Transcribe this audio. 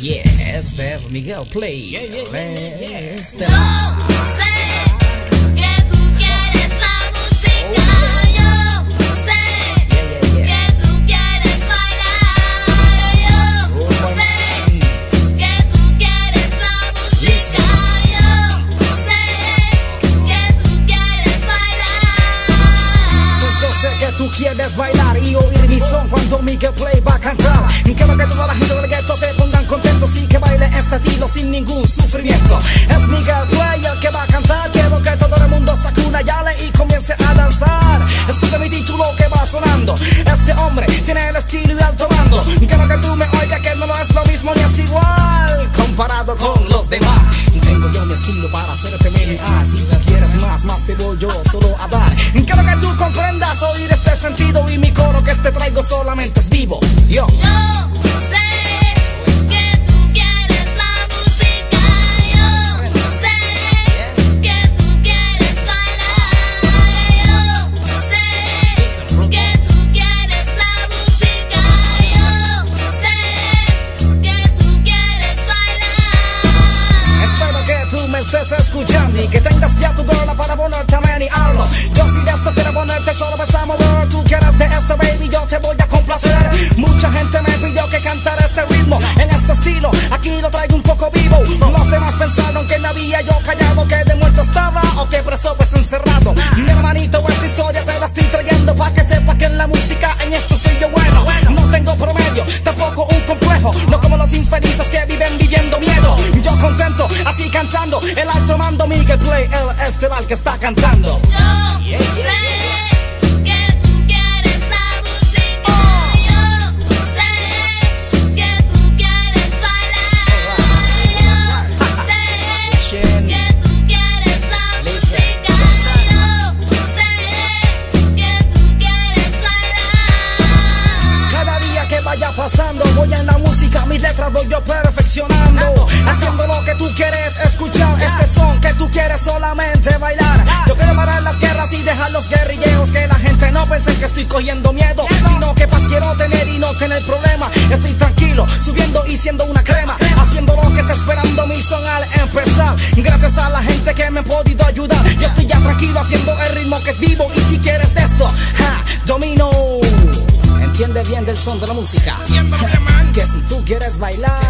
Yeah, este es Miguel Play. Este- Yo sé que tú quieres la música. Yo sé que tú quieres bailar. Yo sé que tú quieres la música. Yo sé que tú quieres bailar. Pues yo sé que tú quieres bailar y oír mi son cuando Miguel Play va a cantar. Y que toda la gente del gueto se pongan y que baile este estilo sin ningún sufrimiento. Es Miguel Play el que va a cantar. Quiero que todo el mundo saque una yale y comience a danzar. Escucha mi título que va sonando. Este hombre tiene el estilo y alto mando. Quiero que tú me oigas que no es lo mismo ni es igual comparado con los demás. Y tengo yo mi estilo para hacerte menear. Si tú quieres más, más te voy yo solo a dar. Quiero que tú comprendas oír este sentido y mi coro que te traigo solamente es vivo. Yo me estés escuchando y que tengas ya tu gorra para ponerte a menearlo. Yo si de esto quiero ponerte solo besamos girl. Tú quieres de esto, baby, yo te voy a complacer. Mucha gente me pidió que cantara este ritmo en este estilo. Aquí lo traigo un poco vivo. Los demás pensaron que me había yo callado, que de muerto estaba o que preso pues encerrado. Mi hermanito, esta historia te la estoy trayendo para que sepa que en la música en esto soy yo bueno. No tengo promedio, tampoco un complejo. No como los infelices que viven viviendo miedo. Así cantando. El alto mando Miguel Play, el estelar que está cantando. Yo sé que tú quieres la música. Yo sé que tú quieres bailar. Yo sé que tú quieres la música. Yo sé que tú quieres bailar. Cada día que vaya pasando, voy en la música, mis letras voy yo perfeccionando. Y dejar los guerrilleros, que la gente no piense que estoy cogiendo miedo, sino que paz quiero tener y no tener problema. Estoy tranquilo, subiendo y siendo una crema, haciendo lo que está esperando mi son al empezar. Gracias a la gente que me ha podido ayudar, yo estoy ya tranquilo haciendo el ritmo que es vivo. Y si quieres de esto, ja, domino. Entiende bien del son de la música. Que si tú quieres bailar,